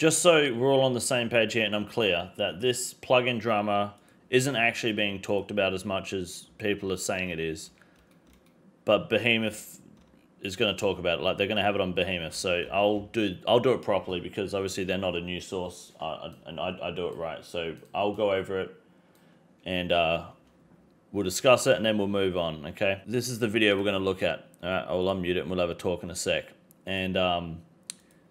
just so we're all on the same page here and I'm clear that this plugin drama isn't actually being talked about as much as people are saying it is. But Behemoth is going to talk about it. Like they're going to have it on Behemoth. So I'll do I'll do it properly because obviously they're not a new source uh, and I, I do it right. So I'll go over it and uh, we'll discuss it and then we'll move on. Okay. This is the video we're going to look at. All right. I'll unmute it and we'll have a talk in a sec. And um,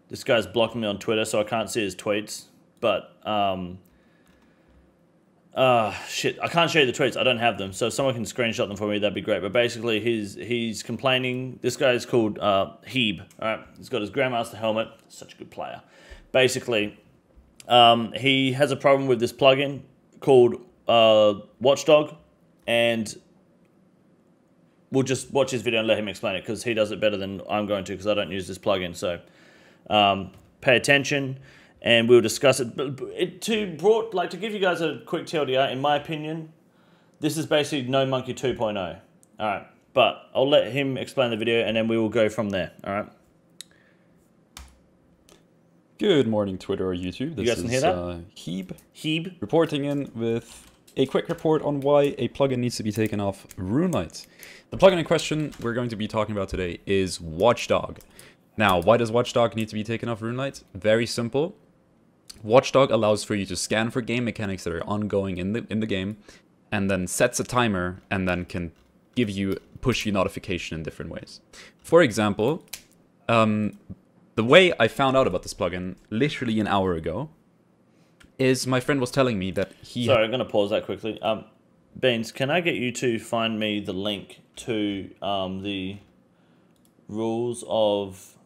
this guy's blocking me on Twitter, so I can't see his tweets. But um, uh, shit, I can't show you the tweets. I don't have them. So if someone can screenshot them for me, that'd be great. But basically, he's he's complaining. This guy is called uh, Hieb. All right, he's got his Grandmaster helmet. Such a good player. Basically, um, he has a problem with this plugin called uh, Watchdog, and we'll just watch his video and let him explain it because he does it better than I'm going to because I don't use this plugin. So um, pay attention, and we'll discuss it. But it, to brought like to give you guys a quick TLDR, in my opinion, this is basically No Monkey 2.0. All right, but I'll let him explain the video, and then we will go from there. All right. Good morning, Twitter or YouTube. This you guys is can hear that? Uh, Hieb Hieb. reporting in with a quick report on why a plugin needs to be taken off RuneLite. The plugin in question we're going to be talking about today is Watchdog. Now, why does Watchdog need to be taken off RuneLite? Very simple. Watchdog allows for you to scan for game mechanics that are ongoing in the in the game, and then sets a timer and then can give you push you notification in different ways. For example, um, the way I found out about this plugin literally an hour ago is my friend was telling me that he Sorry, I'm going to pause that quickly. Um, Beans, can I get you to find me the link to um, the rules of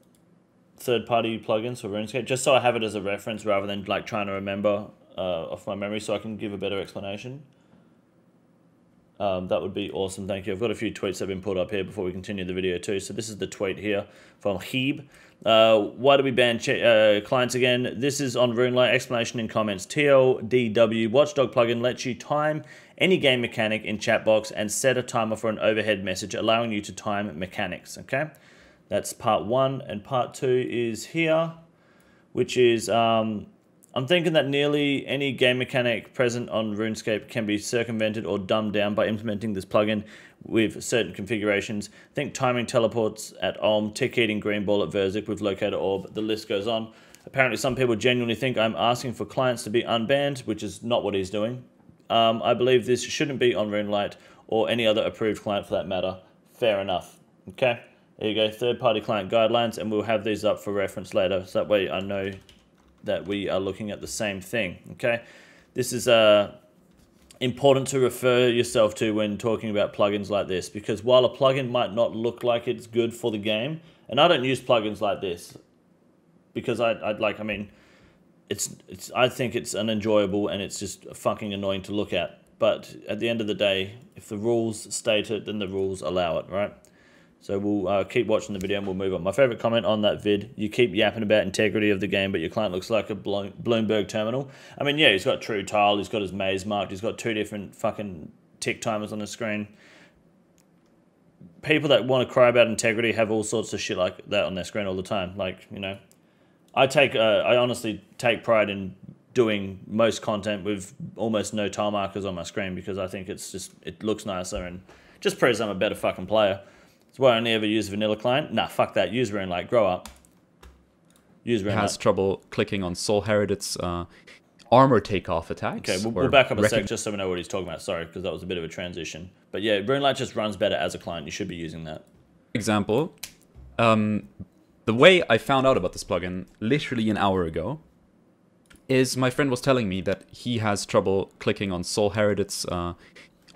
third-party plugins for RuneScape, just so I have it as a reference rather than like trying to remember uh, off my memory, so I can give a better explanation. Um, that would be awesome. Thank you. I've got a few tweets that have been put up here before we continue the video too. So this is the tweet here from Hieb. Uh, why do we ban uh, clients again? This is on RuneLite. Explanation in comments. TLDW Watchdog plugin lets you time any game mechanic in chat box and set a timer for an overhead message, allowing you to time mechanics. Okay, that's part one, and part two is here, which is um, I'm thinking that nearly any game mechanic present on RuneScape can be circumvented or dumbed down by implementing this plugin with certain configurations. Think timing teleports at Olm, tick eating green ball at Verzik with locator orb, the list goes on. Apparently some people genuinely think I'm asking for clients to be unbanned, which is not what he's doing. Um, I believe this shouldn't be on RuneLite or any other approved client for that matter. Fair enough. Okay, there you go, third-party client guidelines, and we'll have these up for reference later, so that way I know that we are looking at the same thing. Okay, this is uh, important to refer yourself to when talking about plugins like this because while a plugin might not look like it's good for the game, and I don't use plugins like this because I, I'd like, I mean, it's it's I think it's unenjoyable and it's just fucking annoying to look at. But at the end of the day, if the rules state it, then the rules allow it, right? So we'll uh, keep watching the video and we'll move on. My favorite comment on that vid, you keep yapping about integrity of the game, but your client looks like a Bloomberg terminal. I mean, yeah, he's got true tile, he's got his maze marked, he's got two different fucking tick timers on the screen. People that want to cry about integrity have all sorts of shit like that on their screen all the time. Like, you know, I take, uh, I honestly take pride in doing most content with almost no tile markers on my screen because I think it's just, it looks nicer and just proves I'm a better fucking player. That's why I only ever use vanilla client. Nah, fuck that. Use RuneLite. Grow up. Use RuneLite. has trouble clicking on Sol Heredit's uh, armor takeoff attacks. Okay, we'll, we'll back up a sec just so we know what he's talking about. Sorry, because that was a bit of a transition. But yeah, RuneLite just runs better as a client. You should be using that. Example, um, the way I found out about this plugin literally an hour ago is my friend was telling me that he has trouble clicking on Sol Heredit's uh,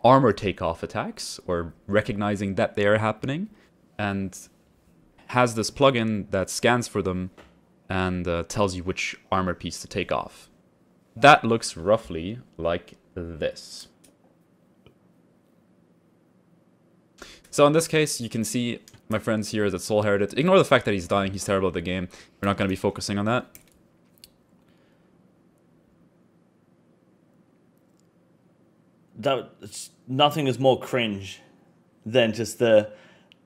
armor takeoff attacks or recognizing that they are happening and has this plugin that scans for them and uh, tells you which armor piece to take off. That looks roughly like this. So in this case, you can see my friends here is at Sol Heredit. Ignore the fact that he's dying, he's terrible at the game. We're not going to be focusing on that. That nothing is more cringe than just the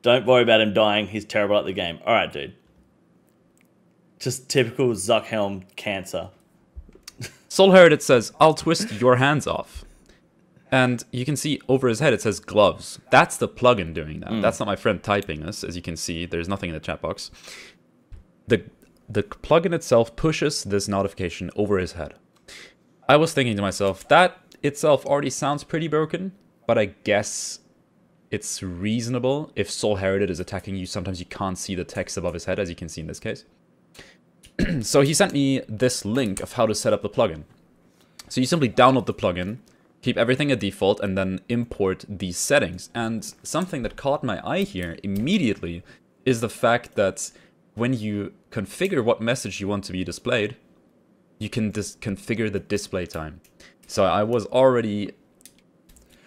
don't worry about him dying. He's terrible at the game. All right, dude. Just typical Zuckhelm cancer. Sol Heredit says, I'll twist your hands off. And you can see over his head it says gloves. That's the plugin doing that. Mm. That's not my friend typing this. As you can see, there's nothing in the chat box. The the plugin itself pushes this notification over his head. I was thinking to myself, that itself already sounds pretty broken, but I guess it's reasonable if Sol Heredit is attacking you. Sometimes you can't see the text above his head, as you can see in this case. so he sent me this link of how to set up the plugin. So you simply download the plugin, keep everything at default, and then import these settings. And something that caught my eye here immediately is the fact that when you configure what message you want to be displayed, you can dis configure the display time. So I was already...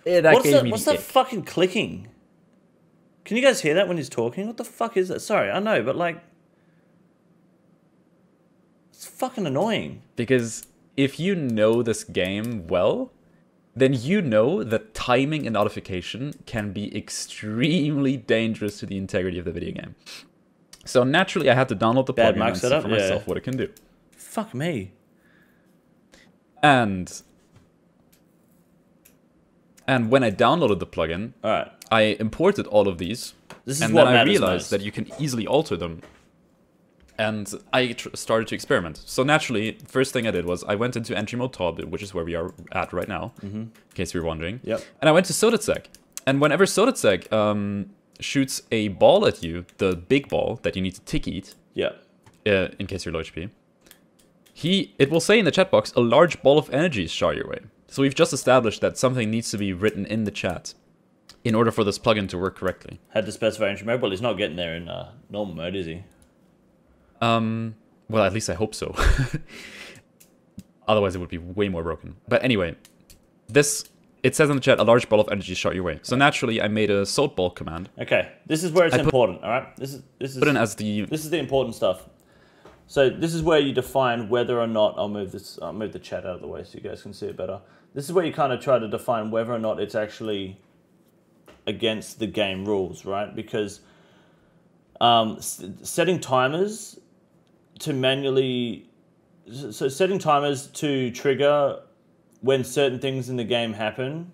Eh, that what's gave that, me what's that ick. fucking clicking? Can you guys hear that when he's talking? What the fuck is that? Sorry, I know, but like. It's fucking annoying. Because if you know this game well, then you know that timing and notification can be extremely dangerous to the integrity of the video game. So naturally, I had to download the Bad plugin and see for Yeah. myself what it can do. Fuck me. And and when I downloaded the plugin. I imported all of these, This is and what then I realized that you can easily alter them. And I tr- started to experiment. So naturally, first thing I did was I went into entry mode ToB, which is where we are at right now, in case you're wondering. Yep. And I went to Sotetseg. And whenever Sotetseg um, shoots a ball at you, the big ball that you need to tick eat, Yep. uh, in case you're low HP, he it will say in the chat box a large ball of energy is shot your way. So we've just established that something needs to be written in the chat in order for this plugin to work correctly. Had to specify entry mode. Well, he's not getting there in uh, normal mode, is he? Um, well, at least I hope so. Otherwise, it would be way more broken. But anyway, this it says in the chat a large ball of energy shot your way. So naturally, I made a salt ball command. Okay, this is where it's put- important. All right, this is this is Put in as the this is the important stuff. So this is where you define whether or not I'll move this. I'll move the chat out of the way so you guys can see it better. This is where you kind of try to define whether or not it's actually against the game rules, right? Because um, setting timers to manually, so setting timers to trigger when certain things in the game happen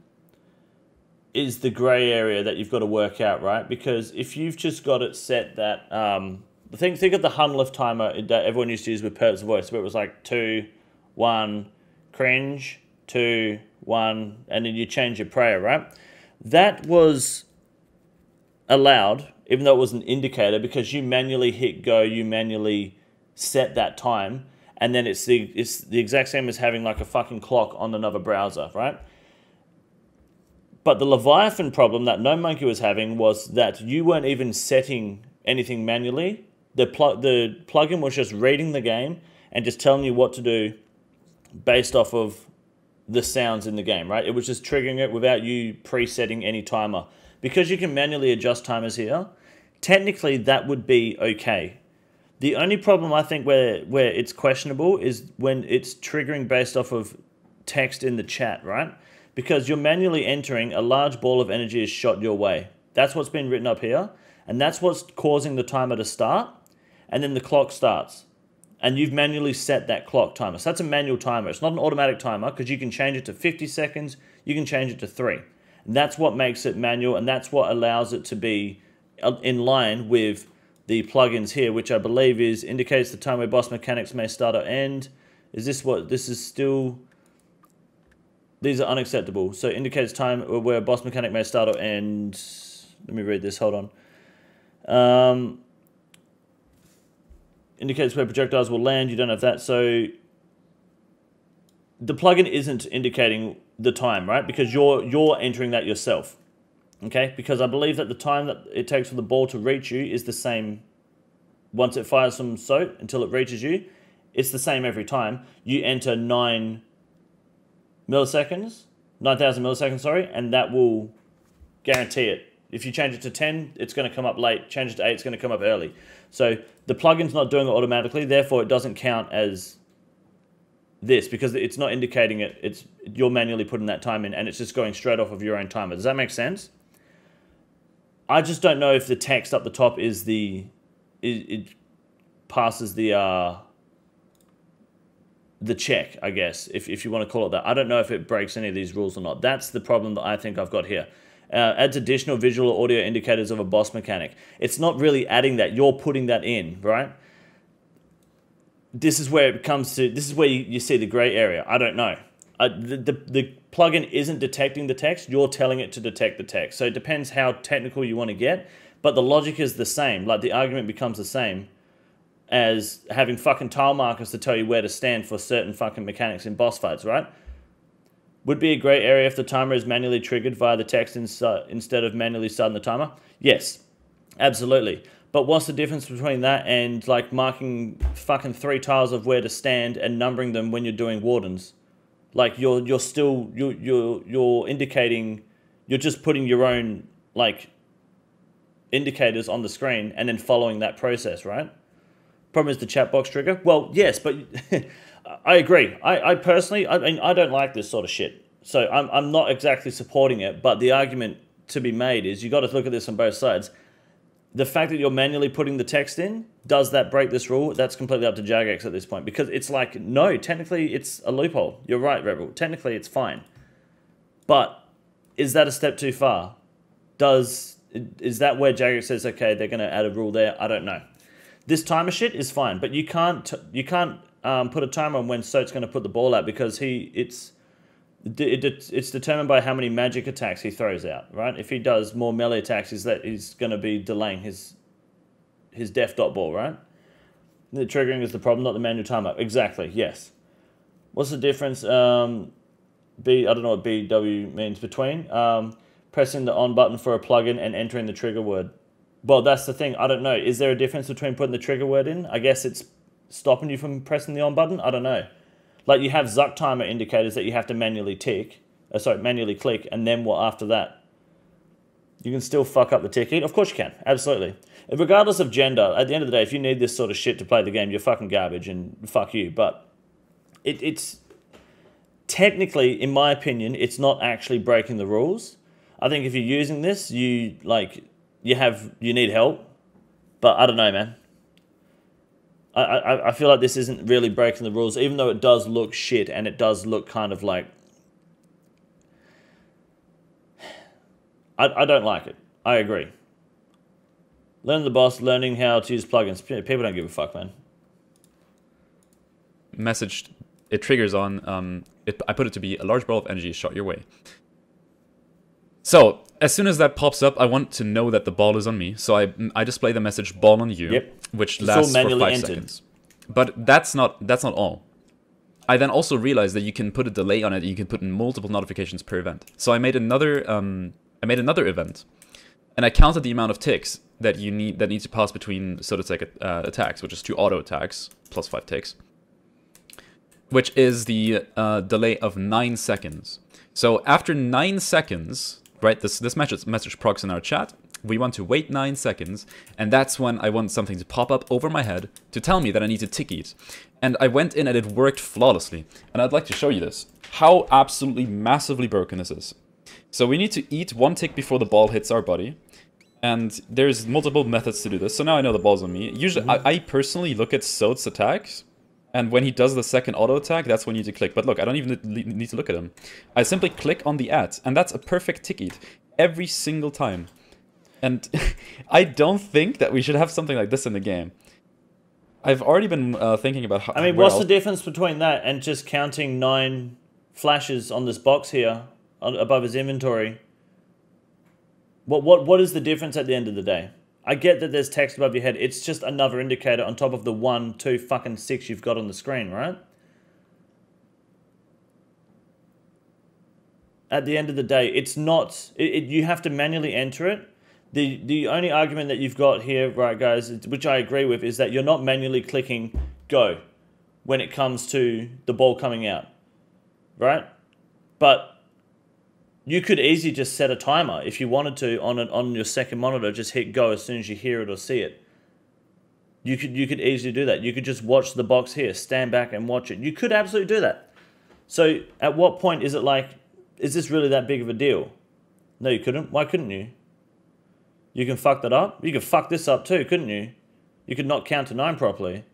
is the gray area that you've got to work out, right? Because if you've just got it set that, um, think think of the Hunllef timer that everyone used to use with Pert's voice, where it was like two, one, cringe, two, one, and then you change your prayer, right? That was allowed, even though it was an indicator, because you manually hit go, you manually set that time, and then it's the it's the exact same as having like a fucking clock on another browser, right? But the Leviathan problem that No Monkey was having was that you weren't even setting anything manually. The plug the plugin was just reading the game and just telling you what to do based off of the sounds in the game, right? It was just triggering it without you presetting any timer. Because you can manually adjust timers here, technically that would be okay. The only problem I think where where it's questionable is when it's triggering based off of text in the chat, right? Because you're manually entering a large ball of energy is shot your way. That's what's been written up here, and that's what's causing the timer to start, and then the clock starts. And you've manually set that clock timer. So that's a manual timer. It's not an automatic timer because you can change it to 50 seconds, you can change it to 3. And that's what makes it manual and that's what allows it to be uh, in line with the plugins here, which I believe is indicates the time where boss mechanics may start or end. Is this what this is still? These are unacceptable. So indicates time where boss mechanic may start or end. Let me read this. Hold on. Um, indicates where projectiles will land. You don't have that. So the plugin isn't indicating the time, right? Because you're you're entering that yourself. Okay? Because I believe that the time that it takes for the ball to reach you is the same once it fires from Sote until it reaches you. It's the same every time. You enter 9 milliseconds, 9,000 milliseconds, sorry, and that will guarantee it. If you change it to 10, it's going to come up late. Change it to 8, it's going to come up early. So the plugin's not doing it automatically, therefore it doesn't count as this because it's not indicating it. It's you're manually putting that time in and it's just going straight off of your own timer. Does that make sense? I just don't know if the text up the top is the is, it, passes the uh, the check, I guess, if, if you want to call it that. I don't know if it breaks any of these rules or not. That's the problem that I think I've got here. Uh, adds additional visual or audio indicators of a boss mechanic. It's not really adding that. You're putting that in, right? This is where it comes to, this is where you, you see the gray area. I don't know. Uh, the, the, the plugin isn't detecting the text. You're telling it to detect the text. So it depends how technical you want to get. But the logic is the same. Like the argument becomes the same as having fucking tile markers to tell you where to stand for certain fucking mechanics in boss fights, right? Would be a great area if the timer is manually triggered via the text instead of manually starting the timer. Yes, absolutely. But what's the difference between that and like marking fucking three tiles of where to stand and numbering them when you're doing wardens? Like you're you're still you you're you're indicating you're just putting your own like indicators on the screen and then following that process, right? Problem is the chat box trigger. Well, yes, but I agree. I, I personally, I mean, I don't like this sort of shit. So I'm, I'm not exactly supporting it, but the argument to be made is you got to look at this on both sides. The fact that you're manually putting the text in, does that break this rule? That's completely up to Jagex at this point because it's like, no, technically it's a loophole. You're right, Rebel. Technically it's fine. But is that a step too far? Does is that where Jagex says, okay, they're going to add a rule there? I don't know. This timer shit is fine, but you can't you can't um, put a timer on when Sote's going to put the ball out because he it's it, it's determined by how many magic attacks he throws out, right? If he does more melee attacks, is that he's going to be delaying his his death dot ball, right? The triggering is the problem, not the manual timer. Exactly. Yes. What's the difference? Um, B. I don't know what BW means between um, pressing the on button for a plugin and entering the trigger word. Well, that's the thing. I don't know. Is there a difference between putting the trigger word in? I guess it's stopping you from pressing the on button. I don't know. Like you have Zuk timer indicators that you have to manually tick, uh, sorry, manually click, and then what after that? You can still fuck up the ticking. Of course you can. Absolutely. Regardless of gender, at the end of the day, if you need this sort of shit to play the game, you're fucking garbage and fuck you. But it, it's technically, in my opinion, it's not actually breaking the rules. I think if you're using this, you like you have you need help. But I don't know, man. I, I, feel like this isn't really breaking the rules, even though it does look shit and it does look kind of like. I, I don't like it. I agree. Learn the boss, learning how to use plugins. People don't give a fuck, man. Message, it triggers on, um, it, I put it to be a large ball of energy shot your way. So, as soon as that pops up, I want to know that the ball is on me. So I, I display the message ball on you, yep. which lasts for five entered. seconds. But that's not that's not all. I then also realized that you can put a delay on it. You can put in multiple notifications per event. So I made another um, I made another event, and I counted the amount of ticks that you need that need to pass between so to say uh, attacks, which is two auto attacks plus five ticks, which is the uh, delay of nine seconds. So after nine seconds, right? This this message message procs in our chat. We want to wait 9 seconds, and that's when I want something to pop up over my head to tell me that I need to tick eat. And I went in and it worked flawlessly. And I'd like to show you this. How absolutely massively broken this is. So we need to eat one tick before the ball hits our body. And there's multiple methods to do this. So now I know the ball's on me. Usually, mm -hmm. I, I, personally look at Sote's attacks. And when he does the second auto attack, that's when you need to click. But look, I don't even need to look at him. I simply click on the ad, and that's a perfect tick eat every single time. And I don't think that we should have something like this in the game. I've already been uh, thinking about how. I mean, what's the difference between that and just counting nine flashes on this box here above his inventory? What what what is the difference at the end of the day? I get that there's text above your head. It's just another indicator on top of the one, two, fucking six you've got on the screen, right? At the end of the day, it's not. It, it, you have to manually enter it the the only argument that you've got here, right, guys, which I agree with, is that you're not manually clicking go when it comes to the ball coming out, right? But you could easily just set a timer if you wanted to on it on your second monitor. Just hit go as soon as you hear it or see it. You could you could easily do that. You could just watch the box here, stand back and watch it. You could absolutely do that. So at what point is it like, is this really that big of a deal? No, you couldn't. Why couldn't you? You can fuck that up. You could fuck this up too, couldn't you? You could not count to nine properly.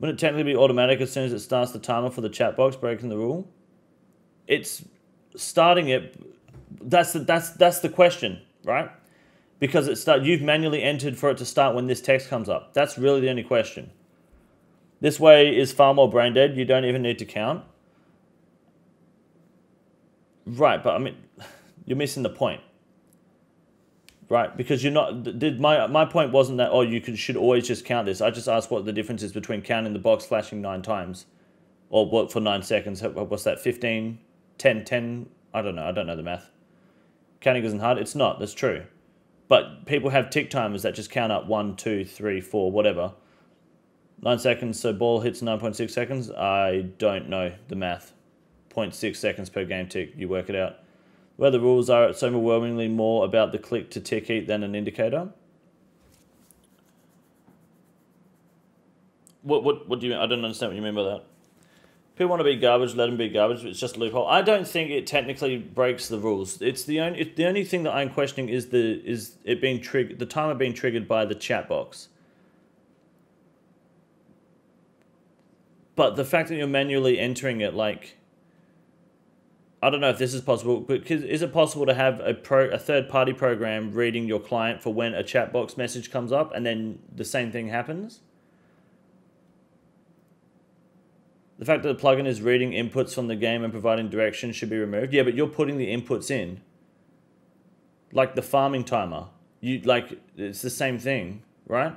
Wouldn't it technically be automatic as soon as it starts the timer for the chat box breaking the rule? It's starting it. That's the, that's that's the question, right? Because it start you've manually entered for it to start when this text comes up. That's really the only question. This way is far more brain dead. You don't even need to count. Right, but I mean, you're missing the point right? Because you're not. Did my my point wasn't that oh you could should always just count this. I just asked what the difference is between counting the box flashing nine times, or what for nine seconds. What's that? 15, 10, 10? I don't know. I don't know the math. Counting isn't hard. It's not. That's true. But people have tick timers that just count up one, two, three, four, whatever. Nine seconds. So ball hits nine point six seconds. I don't know the math. 0.6 seconds per game tick. You work it out where the rules are, it's overwhelmingly more about the click to tick eat than an indicator. What, what, what do you mean? I don't understand what you mean by that. People want to be garbage, let them be garbage. It's just a loophole. I don't think it technically breaks the rules. It's the only it, the only thing that I'm questioning is the is it being triggered the timer being triggered by the chat box. But the fact that you're manually entering it, like I don't know if this is possible, but is it possible to have a pro a third party program reading your client for when a chat box message comes up and then the same thing happens? The fact that the plugin is reading inputs from the game and providing directions should be removed. Yeah, but you're putting the inputs in. Like the farming timer. You like it's the same thing, right?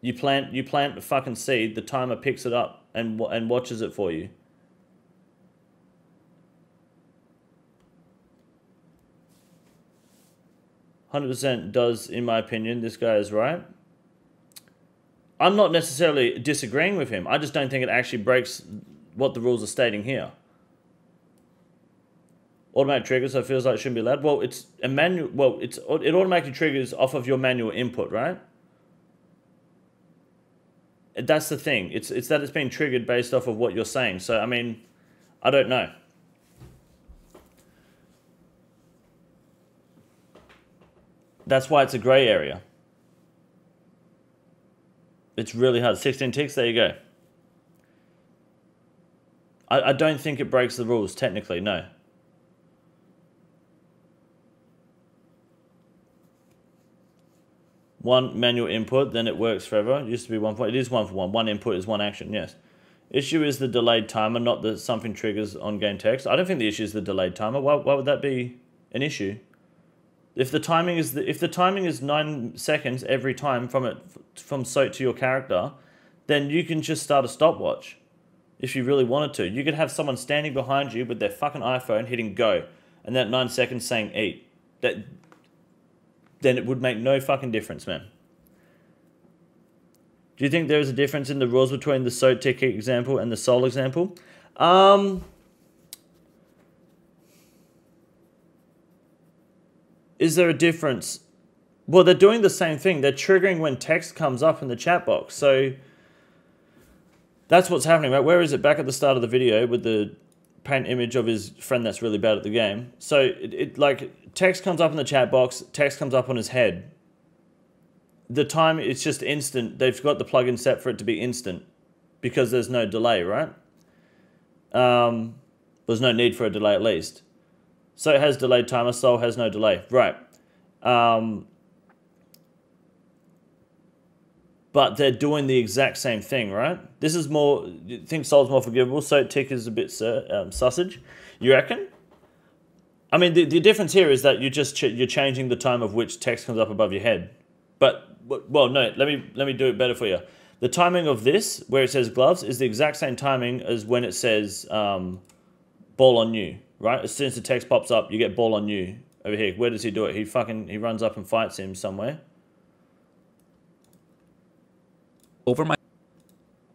You plant you plant a fucking seed, the timer picks it up and and watches it for you. 100% does, in my opinion. This guy is right. I'm not necessarily disagreeing with him. I just don't think it actually breaks what the rules are stating here. Automatic triggers, so it feels like it shouldn't be allowed. Well, it's a manual. Well, it's it automatically triggers off of your manual input, right? That's the thing. It's it's that it's being triggered based off of what you're saying. So I mean, I don't know. That's why it's a grey area. It's really hard. 16 ticks, there you go. I, I don't think it breaks the rules, technically, no. One manual input, then it works forever. It used to be one point. It is one for one. One input is one action, yes. Issue is the delayed timer, not that something triggers on-game text. I don't think the issue is the delayed timer. Why, why would that be an issue? If the timing is the, if the timing is nine seconds every time from it from soak to your character, then you can just start a stopwatch. If you really wanted to, you could have someone standing behind you with their fucking iPhone hitting go, and that nine seconds saying eat. That then it would make no fucking difference, man. Do you think there is a difference in the rules between the soak ticket example and the soul example? Um, Is there a difference? Well, they're doing the same thing. They're triggering when text comes up in the chat box. So that's what's happening, right? Where is it? Back at the start of the video with the paint image of his friend that's really bad at the game. So it, it like text comes up in the chat box, text comes up on his head. The time it's just instant. They've got the plugin set for it to be instant because there's no delay, right? Um, there's no need for a delay at least. So it has delayed timer, Soul has no delay. Right. Um, but they're doing the exact same thing, right? This is more, you think Soul's more forgivable, so Tick is a bit um, sausage. You reckon? I mean, the, the difference here is that you're just ch you're changing the time of which text comes up above your head. But well, no, let me let me do it better for you. The timing of this, where it says gloves, is the exact same timing as when it says um, ball on you right? As soon as the text pops up, you get ball on you over here. Where does he do it? He fucking he runs up and fights him somewhere. Over my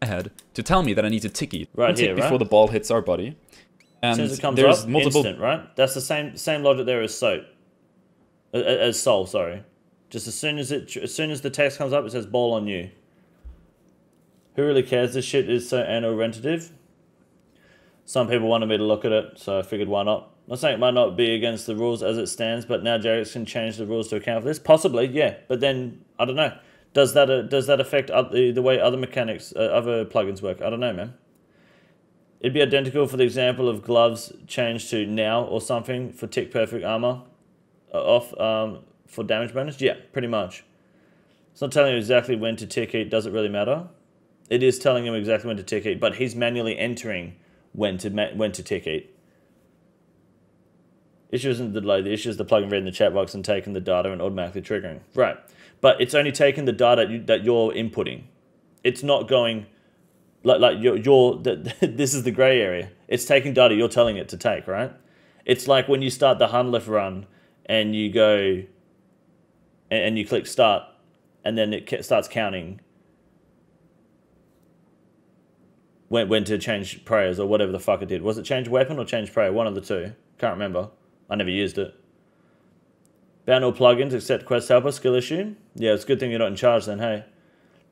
head to tell me that I need to ticky right tick here, before right? the ball hits our body. And as soon as it comes there's up, multiple... instant, right? That's the same same logic there as soap, as soul. Sorry, just as soon as it as soon as the text comes up, it says ball on you. Who really cares? This shit is so anal-rentative. Some people wanted me to look at it, so I figured why not. I'm not saying it might not be against the rules as it stands, but now Jagex can change the rules to account for this. Possibly, yeah. But then I don't know. Does that uh, does that affect the the way other mechanics, uh, other plugins work? I don't know, man. It'd be identical for the example of gloves changed to now or something for tick perfect armor uh, off um, for damage bonus. Yeah, pretty much. It's not telling you exactly when to tick it. Does it really matter? It is telling him exactly when to tick it, but he's manually entering when to when to tick eat. Issue isn't the delay. The issue is the plugin reading the chat box and taking the data and automatically triggering. Right. But it's only taking the data you, that you're inputting. It's not going like like you're, you're the, this is the gray area. It's taking data you're telling it to take, right? It's like when you start the Hunllef run and you go and you click start and then it starts counting when, when to change prayers or whatever the fuck it did. Was it change weapon or change prayer? One of the two. Can't remember. I never used it. Ban all plugins except Quest Helper skill issue. Yeah, it's a good thing you're not in charge then, hey.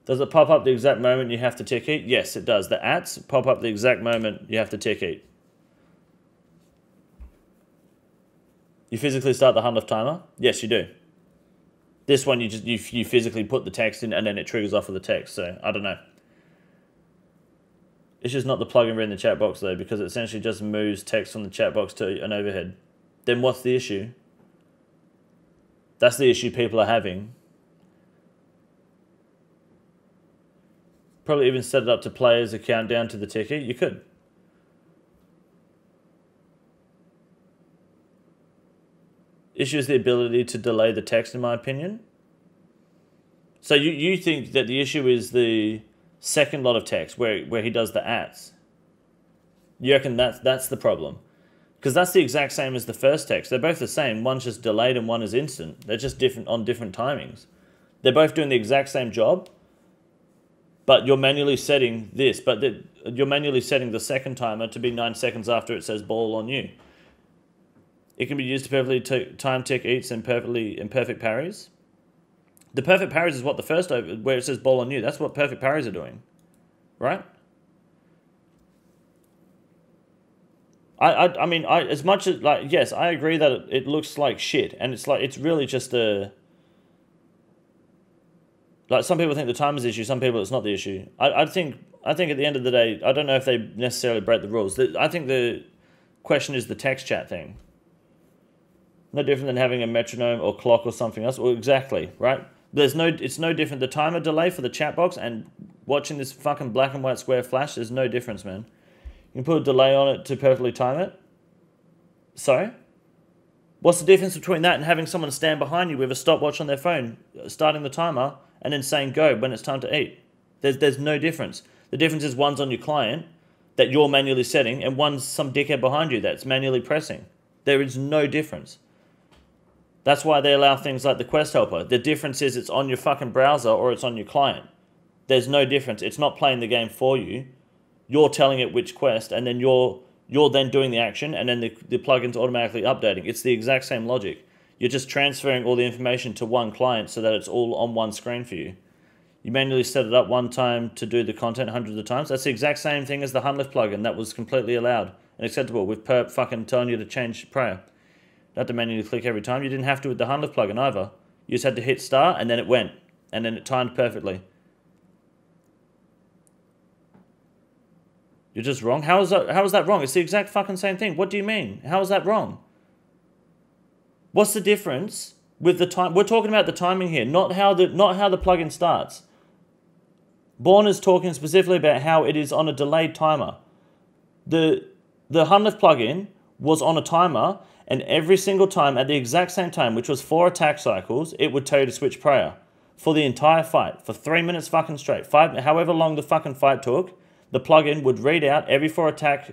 Does it pop up the exact moment you have to tick eat? Yes, it does. The ats pop up the exact moment you have to tick eat. You physically start the Hunllef timer? Yes, you do. This one, you just you, you physically put the text in and then it triggers off of the text. So, I don't know. It's just not the plugin in the chat box though, because it essentially just moves text from the chat box to an overhead. Then what's the issue? That's the issue people are having. Probably even set it up to play as a countdown to the ticket. You could. Issue is the ability to delay the text, in my opinion. So you, you think that the issue is the second lot of text where, where he does the ats. You reckon that's, that's the problem? Because that's the exact same as the first text. They're both the same. One's just delayed and one is instant. They're just different on different timings. They're both doing the exact same job, but you're manually setting this, but the, you're manually setting the second timer to be nine seconds after it says ball on you. It can be used to perfectly time tick eats and perfectly imperfect parries. The perfect parries is what the first over where it says ball on you. That's what perfect parries are doing, right? I, I, I mean, I as much as like yes, I agree that it, it looks like shit, and it's like it's really just a like some people think the time is the issue, some people it's not the issue. I, I think I think at the end of the day, I don't know if they necessarily break the rules. I think the question is the text chat thing. No different than having a metronome or clock or something else. Well, exactly, right? There's no, it's no different. The timer delay for the chat box and watching this fucking black and white square flash, there's no difference, man. You can put a delay on it to perfectly time it. So, what's the difference between that and having someone stand behind you with a stopwatch on their phone, starting the timer, and then saying go when it's time to eat. There's, there's no difference. The difference is one's on your client that you're manually setting and one's some dickhead behind you that's manually pressing. There is no difference. That's why they allow things like the Quest Helper. The difference is it's on your fucking browser or it's on your client. There's no difference. It's not playing the game for you. You're telling it which quest and then you're you're then doing the action and then the, the plugin's automatically updating. It's the exact same logic. You're just transferring all the information to one client so that it's all on one screen for you. You manually set it up one time to do the content hundreds of times. That's the exact same thing as the Hunllef plugin that was completely allowed and acceptable with Perp fucking telling you to change prayer. Had to manually click every time. You didn't have to with the Hunllef plugin either. You just had to hit start and then it went. And then it timed perfectly. You're just wrong? How is that, how is that wrong? It's the exact fucking same thing. What do you mean? How is that wrong? What's the difference with the time? We're talking about the timing here, not how the not how the plugin starts. Born is talking specifically about how it is on a delayed timer. The the Hunllef plugin was on a timer, and every single time at the exact same time, which was four attack cycles, it would tell you to switch prayer for the entire fight for three minutes fucking straight. Five, however long the fucking fight took, the plugin would read out every four attacks.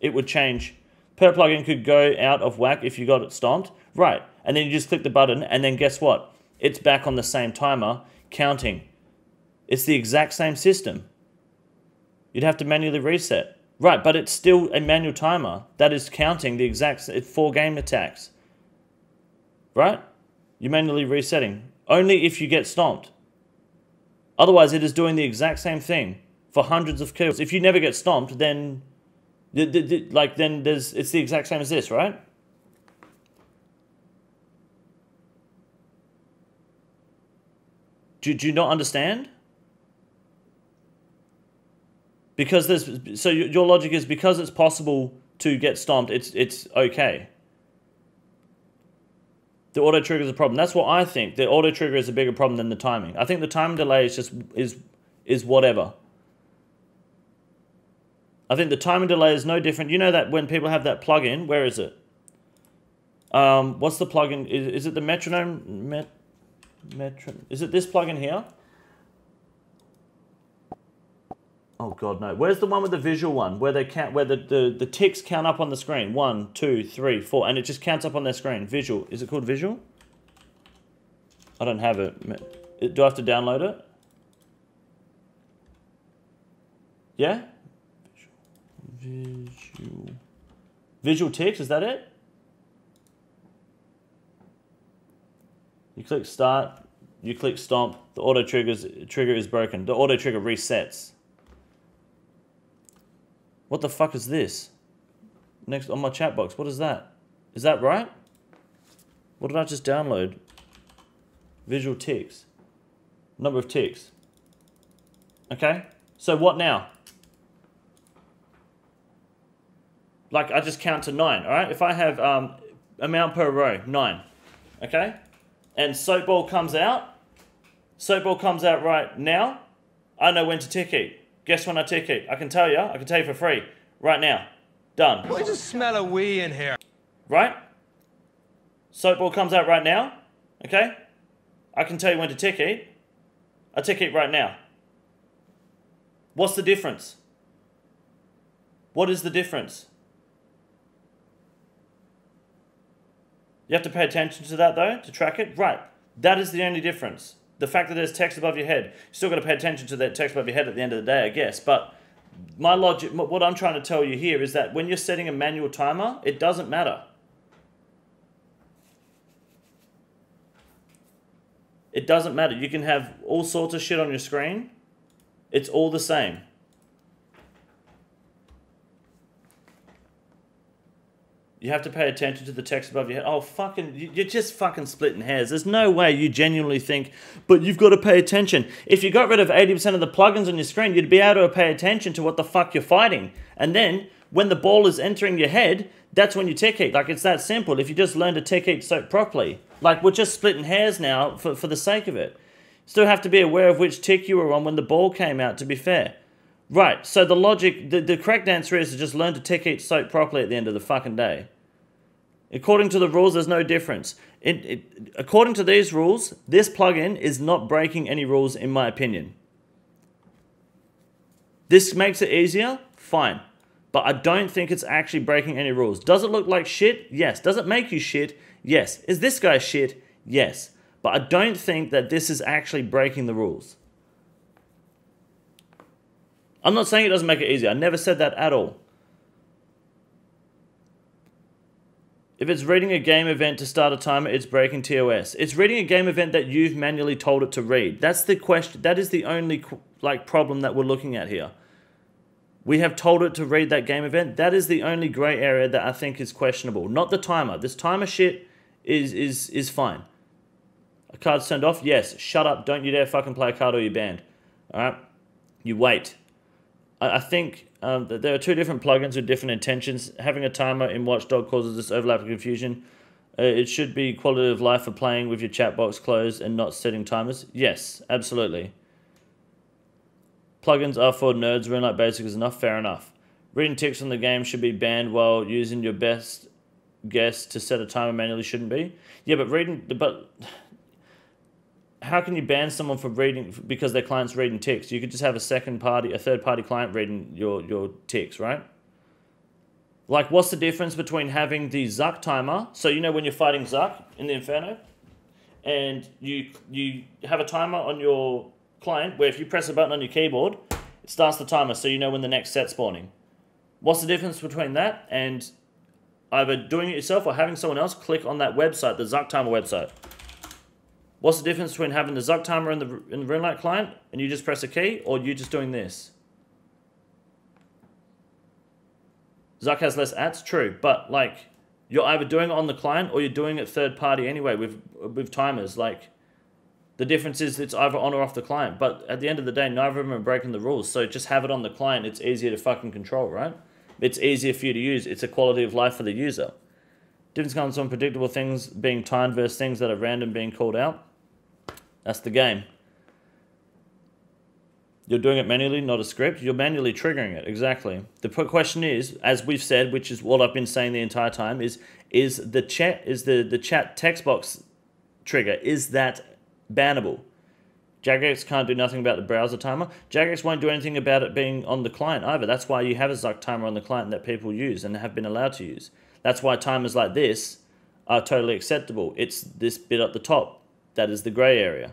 It would change. Per plugin could go out of whack if you got it stomped, Right. And then you just click the button, and then guess what? It's back on the same timer, counting. It's the exact same system. You'd have to manually reset. Right, but it's still a manual timer that is counting the exact four game attacks. Right? You're manually resetting. Only if you get stomped. Otherwise, it is doing the exact same thing for hundreds of kills. If you never get stomped, then like then there's it's the exact same as this, right? Do, do you not understand? Because there's so your logic is because it's possible to get stomped, it's it's okay. The auto trigger is a problem. That's what I think. The auto trigger is a bigger problem than the timing. I think the time delay is just is is whatever. I think the timing delay is no different. You know that when people have that plug in where is it? Um, what's the plugin? Is, is it the metronome? Met, metro, is it this plug in here? Oh god, no. Where's the one with the visual one? Where they count where the, the, the ticks count up on the screen. One, two, three, four, and it just counts up on their screen. Visual. Is it called visual? I don't have it. Do I have to download it? Yeah? Visual. Visual ticks, is that it? You click start, you click stomp, the auto triggers trigger is broken. The auto trigger resets. What the fuck is this? Next on my chat box, what is that? Is that right? What did I just download? Visual ticks. Number of ticks. Okay, so what now? Like I just count to nine, all right? If I have um, amount per row, nine, okay? And soap ball comes out, soap ball comes out right now, I know when to tick eat. Guess when I tick it? I can tell you. I can tell you for free. Right now. Done. I just smell a wee in here. Right? Soap ball comes out right now. Okay? I can tell you when to tick it. I tick it right now. What's the difference? What is the difference? You have to pay attention to that though, to track it? Right. That is the only difference the fact that there's text above your head, You're still got to pay attention to that text above your head at the end of the day, I guess. But my logic, what I'm trying to tell you here is that when you're setting a manual timer, it doesn't matter. It doesn't matter. You can have all sorts of shit on your screen. It's all the same. You have to pay attention to the text above your head. Oh, fucking, you're just fucking splitting hairs. There's no way you genuinely think, but you've got to pay attention. If you got rid of 80% of the plugins on your screen, you'd be able to pay attention to what the fuck you're fighting. And then, when the ball is entering your head, that's when you eat. Like, it's that simple. If you just learn to eat so properly. Like, we're just splitting hairs now for, for the sake of it. Still have to be aware of which tick you were on when the ball came out, to be fair. Right, so the logic, the, the correct answer is to just learn to tick eat soap properly at the end of the fucking day. According to the rules, there's no difference. It, it, according to these rules, this plugin is not breaking any rules in my opinion. This makes it easier? Fine. But I don't think it's actually breaking any rules. Does it look like shit? Yes. Does it make you shit? Yes. Is this guy shit? Yes. But I don't think that this is actually breaking the rules. I'm not saying it doesn't make it easier. I never said that at all. If it's reading a game event to start a timer, it's breaking TOS. It's reading a game event that you've manually told it to read. That's the question. That is the only like problem that we're looking at here. We have told it to read that game event. That is the only gray area that I think is questionable. Not the timer. This timer shit is is is fine. A card's turned off? Yes. Shut up. Don't you dare fucking play a card or you're banned. Alright? You wait. I, I think um, there are two different plugins with different intentions. Having a timer in Watchdog causes this overlap confusion. Uh, it should be quality of life for playing with your chat box closed and not setting timers. Yes, absolutely. Plugins are for nerds. Runelite Basic is enough. Fair enough. Reading ticks on the game should be banned while using your best guess to set a timer manually shouldn't be. Yeah, but reading, but how can you ban someone from reading because their client's reading ticks? You could just have a second party, a third party client reading your, your ticks, right? Like, what's the difference between having the Zuk timer? So, you know, when you're fighting Zuk in the Inferno, and you you have a timer on your client where if you press a button on your keyboard, it starts the timer so you know when the next set's spawning. What's the difference between that and either doing it yourself or having someone else click on that website, the Zuk timer website? What's the difference between having the Zuk timer in the, in the RuneLite client and you just press a key or you just doing this? Zuk has less ads, true, but like you're either doing it on the client or you're doing it third party anyway with with timers. Like The difference is it's either on or off the client. But at the end of the day, neither of them are breaking the rules. So just have it on the client. It's easier to fucking control, right? It's easier for you to use. It's a quality of life for the user. Difference comes from predictable things being timed versus things that are random being called out. That's the game. You're doing it manually, not a script. You're manually triggering it. Exactly. The question is, as we've said, which is what I've been saying the entire time, is is the chat is the the chat text box trigger is that bannable? Jagex can't do nothing about the browser timer. Jagex won't do anything about it being on the client either. That's why you have a Zuk timer on the client that people use and have been allowed to use. That's why timers like this are totally acceptable. It's this bit at the top that is the gray area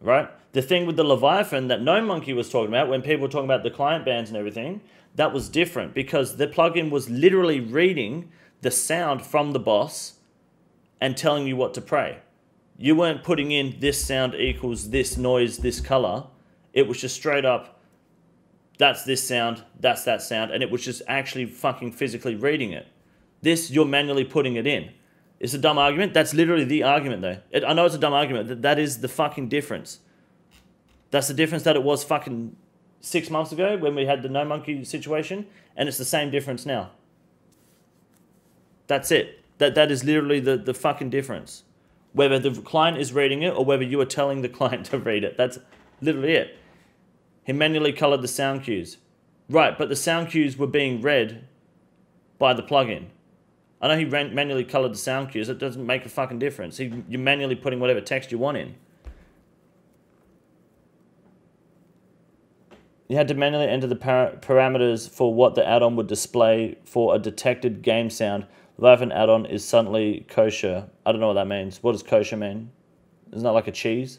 right? The thing with the Leviathan that No Monkey was talking about, when people were talking about the client bands and everything, that was different because the plugin was literally reading the sound from the boss and telling you what to pray. You weren't putting in this sound equals this noise, this color. It was just straight up, that's this sound, that's that sound, and it was just actually fucking physically reading it. This, you're manually putting it in. It's a dumb argument. That's literally the argument, though. It, I know it's a dumb argument. That, that is the fucking difference. That's the difference that it was fucking six months ago when we had the no monkey situation, and it's the same difference now. That's it. That that is literally the, the fucking difference. Whether the client is reading it or whether you are telling the client to read it. That's literally it. He manually colored the sound cues. Right, but the sound cues were being read by the plugin. I know he ran, manually colored the sound cues. It doesn't make a fucking difference. He, you're manually putting whatever text you want in. You had to manually enter the par parameters for what the add-on would display for a detected game sound. Leviathan add-on is suddenly kosher. I don't know what that means. What does kosher mean? Isn't that like a cheese?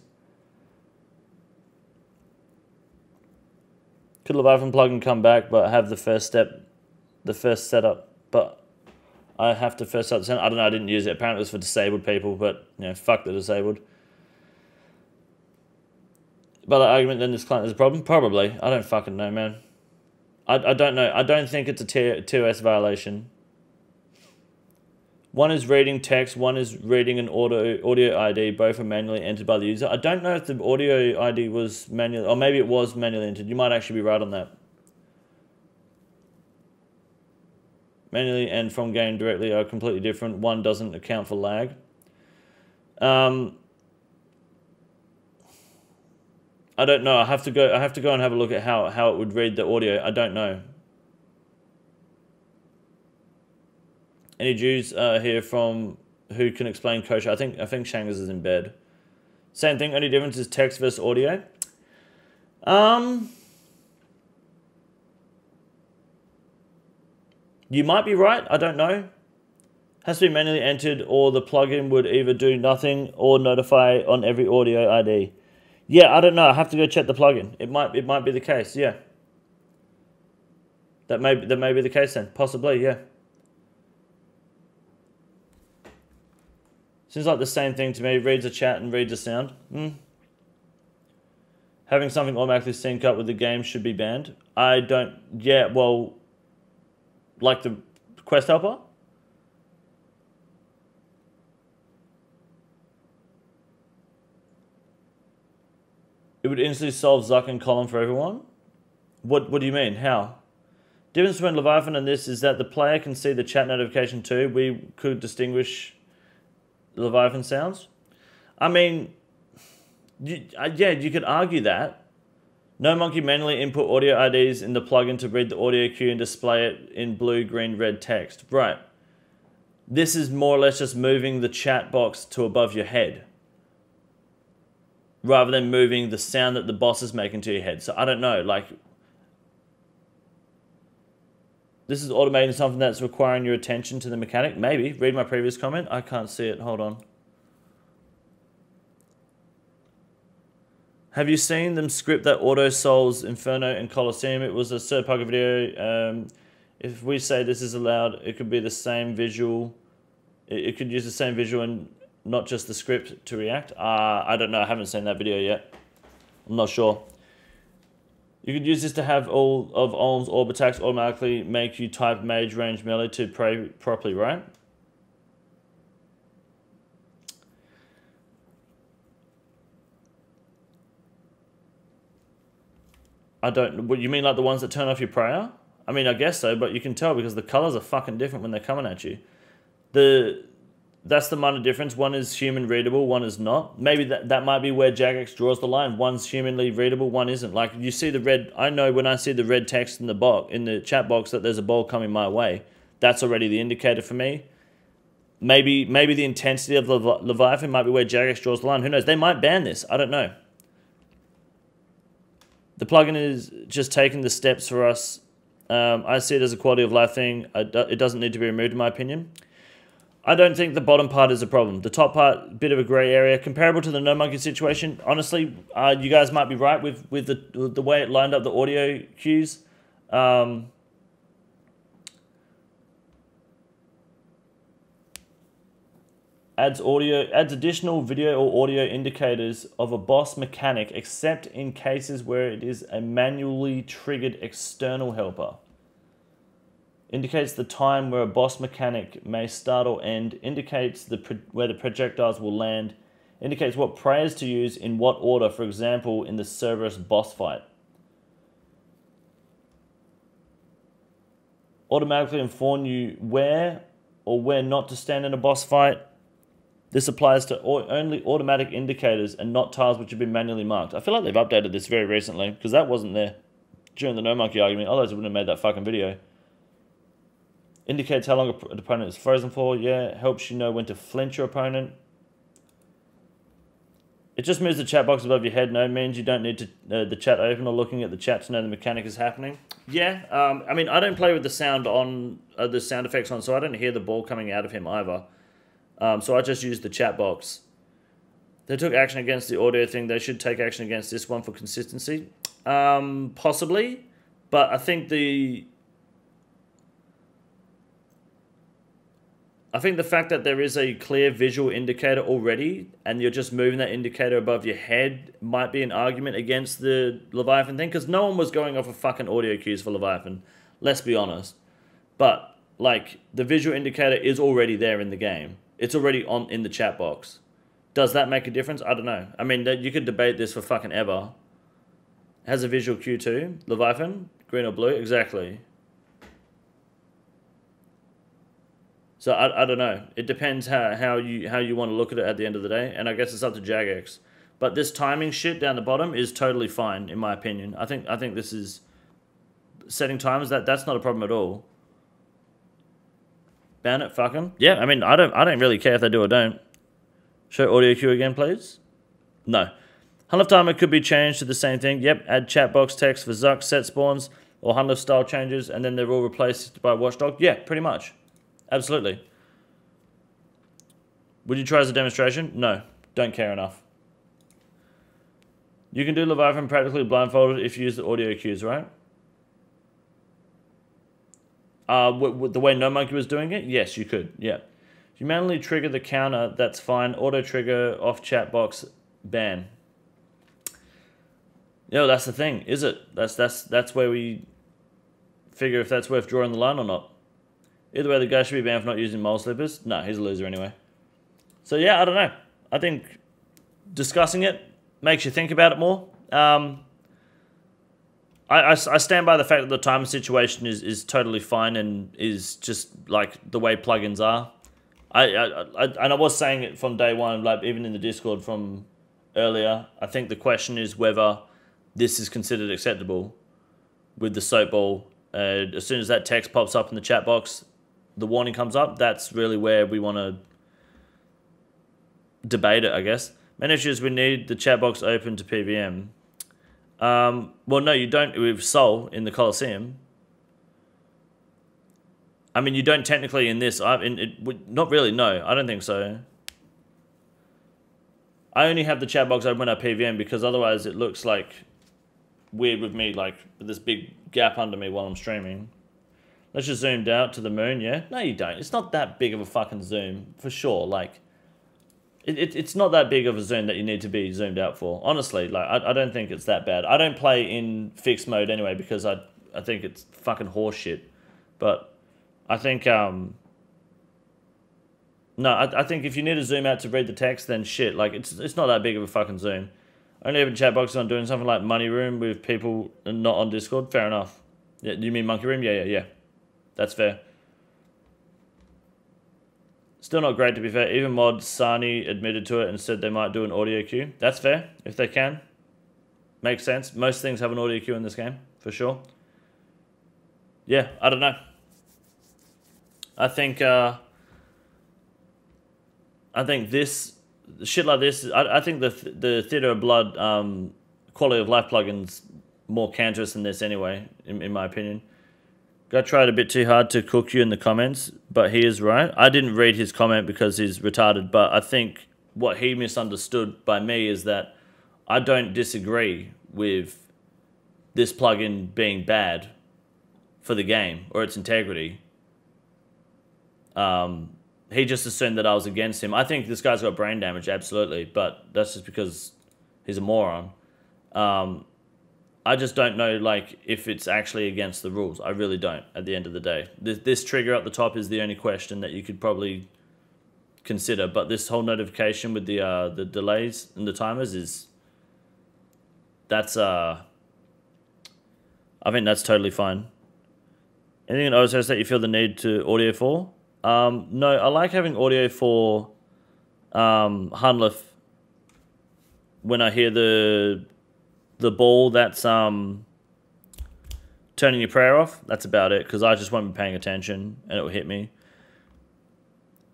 Could Leviathan plugin come back but have the first step, the first setup, but I have to first start the. I don't know, I didn't use it. Apparently it was for disabled people, but, you know, fuck the disabled. But the argument then this client is a problem? Probably. I don't fucking know, man. I, I don't know. I don't think it's a 2S violation. One is reading text, one is reading an audio, audio ID. Both are manually entered by the user. I don't know if the audio ID was manually, or maybe it was manually entered. You might actually be right on that. Manually and from game directly are completely different. One doesn't account for lag. Um, I don't know. I have to go. I have to go and have a look at how how it would read the audio. I don't know. Any Jews uh, here from who can explain kosher? I think I think Shangas is in bed. Same thing. Only difference is text versus audio. Um. You might be right, I don't know. Has to be manually entered or the plugin would either do nothing or notify on every audio ID. Yeah, I don't know. I have to go check the plugin. It might it might be the case, yeah. That may that may be the case then. Possibly, yeah. Seems like the same thing to me. Reads a chat and reads a sound. Hmm. Having something automatically sync up with the game should be banned. I don't. Yeah, well, like the quest helper? It would instantly solve Zuk and column for everyone? What what do you mean? How? Difference between Leviathan and this is that the player can see the chat notification too. We could distinguish Leviathan sounds. I mean, you, uh, yeah, you could argue that. No Monkey manually input audio IDs in the plugin to read the audio cue and display it in blue, green, red text. Right. This is more or less just moving the chat box to above your head. Rather than moving the sound that the boss is making to your head. So I don't know, like... This is automating something that's requiring your attention to the mechanic? Maybe. Read my previous comment. I can't see it. Hold on. Have you seen them script that Auto Souls, Inferno, and Colosseum? It was a third video. Um, if we say this is allowed, it could be the same visual. It, it could use the same visual and not just the script to react. Uh, I don't know. I haven't seen that video yet. I'm not sure. You could use this to have all of Olm's orb attacks automatically make you type mage range melee to pray properly, right? I don't. What you mean, like the ones that turn off your prayer? I mean, I guess so, but you can tell because the colors are fucking different when they're coming at you. The that's the minor difference. One is human readable, one is not. Maybe that, that might be where Jagex draws the line. One's humanly readable, one isn't. Like you see the red. I know when I see the red text in the box in the chat box that there's a ball coming my way. That's already the indicator for me. Maybe maybe the intensity of the Leviathan might be where Jagex draws the line. Who knows? They might ban this. I don't know. The plugin is just taking the steps for us. Um, I see it as a quality of life thing. It doesn't need to be removed, in my opinion. I don't think the bottom part is a problem. The top part, bit of a grey area, comparable to the No Monkey situation. Honestly, uh, you guys might be right with with the with the way it lined up the audio cues. Um, adds audio adds additional video or audio indicators of a boss mechanic except in cases where it is a manually triggered external helper. Indicates the time where a boss mechanic may start or end indicates the where the projectiles will land. Indicates what prayers to use in what order for example in the Cerberus boss fight. Automatically inform you where or where not to stand in a boss fight this applies to only automatic indicators and not tiles which have been manually marked. I feel like they've updated this very recently because that wasn't there during the no monkey argument. Otherwise, I wouldn't have made that fucking video. Indicates how long an opponent is frozen for. Yeah, helps you know when to flinch your opponent. It just moves the chat box above your head. No, means you don't need to uh, the chat open or looking at the chat to know the mechanic is happening. Yeah, um, I mean, I don't play with the sound on uh, the sound effects on, so I don't hear the ball coming out of him either. Um, so I just used the chat box. They took action against the audio thing. They should take action against this one for consistency. Um, possibly, but I think the I think the fact that there is a clear visual indicator already and you're just moving that indicator above your head might be an argument against the Leviathan thing because no one was going off of fucking audio cues for Leviathan. Let's be honest. But, like, the visual indicator is already there in the game. It's already on in the chat box. Does that make a difference? I don't know. I mean, you could debate this for fucking ever. Has a visual cue too. Leviathan, green or blue, exactly. So I, I don't know. It depends how, how you how you want to look at it at the end of the day, and I guess it's up to Jagex. But this timing shit down the bottom is totally fine in my opinion. I think I think this is setting times that that's not a problem at all. Ban it, fuck them. Yeah, I mean, I don't, I don't really care if they do or don't. Show audio cue again, please. No. Hunllef timer could be changed to the same thing. Yep, add chat box text for Zuk set spawns or Hunllef style changes, and then they're all replaced by Watchdog. Yeah, pretty much. Absolutely. Would you try as a demonstration? No, don't care enough. You can do Leviathan practically blindfolded if you use the audio cues, right? Uh, the way No Monkey was doing it, yes, you could. Yeah. If you manually trigger the counter, that's fine. Auto trigger off chat box ban. Yo, that's the thing, is it? That's that's that's where we figure if that's worth drawing the line or not. Either way, the guy should be banned for not using mole slippers. No, he's a loser anyway. So yeah, I don't know. I think discussing it makes you think about it more. Um, I, I, I, stand by the fact that the timer situation is, is totally fine and is just like the way plugins are. I, I, I and I was saying it from day one, like even in the Discord from earlier. I think the question is whether this is considered acceptable with the Sote ball. Uh, as soon as that text pops up in the chat box, the warning comes up. That's really where we want to debate it, I guess. Managers, we need the chat box open to PVM. Um, well, no, you don't with Sol in the Colosseum. I mean, you don't technically in this. I in it, not really. No, I don't think so. I only have the chat box open at PVM because otherwise it looks like weird with me, like this big gap under me while I'm streaming. Let's just zoomed out to the moon, yeah? No, you don't. It's not that big of a fucking zoom, for sure. Like, it, it, it's not that big of a zoom that you need to be zoomed out for. Honestly, like I, I don't think it's that bad. I don't play in fixed mode anyway because I I think it's fucking horseshit. But I think um no, I, I think if you need to zoom out to read the text, then shit, like it's it's not that big of a fucking zoom. Only open chat boxes on doing something like Money Room with people not on Discord. Fair enough. Yeah, you mean Monkey Room? Yeah, yeah, yeah. That's fair. Still not great to be fair. Even Mod Sani admitted to it and said they might do an audio cue. That's fair if they can. Makes sense. Most things have an audio cue in this game for sure. Yeah, I don't know. I think uh, I think this shit like this. I, I think the the Theater of Blood um, quality of life plugins more cancerous than this anyway, in, in my opinion. Got tried a bit too hard to cook you in the comments, but he is right. I didn't read his comment because he's retarded, but I think what he misunderstood by me is that I don't disagree with this plugin being bad for the game or its integrity. Um, he just assumed that I was against him. I think this guy's got brain damage, absolutely, but that's just because he's a moron. Um, I just don't know, like, if it's actually against the rules. I really don't. At the end of the day, this, this trigger at the top is the only question that you could probably consider. But this whole notification with the uh, the delays and the timers is that's uh, I think that's totally fine. Anything in OSS that you feel the need to audio for? Um, no, I like having audio for um, Hunllef when I hear the the ball that's um, turning your prayer off. That's about it because I just won't be paying attention and it will hit me.